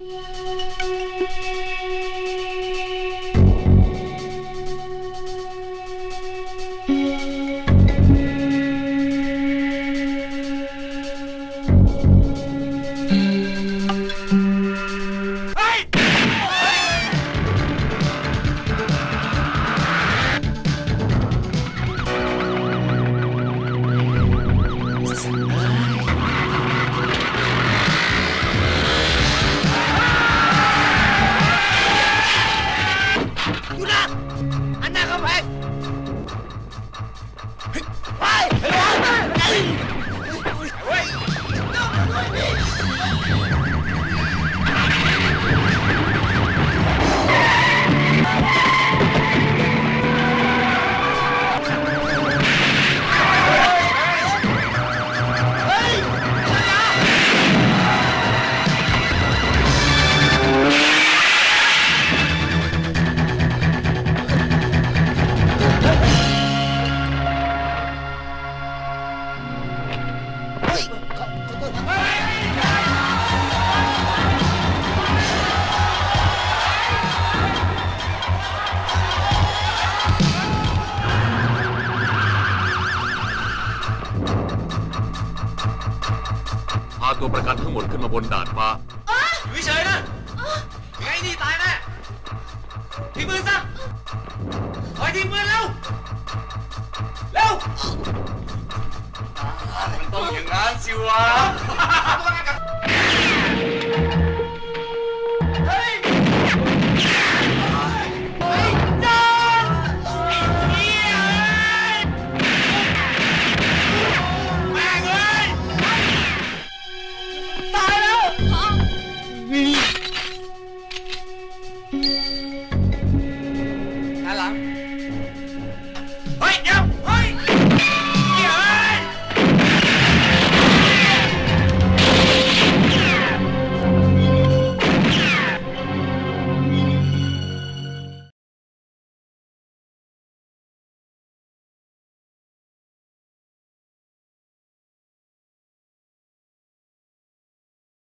Música พาตัวประกันทั้งหมดขึ้นมาบนดาดฟ้า อยู่เฉยๆนะไงนี่ตายแน่ทิ้งปืนซะถอยทิ้งปืนเร็ว เร็ว 当然啦，笑啊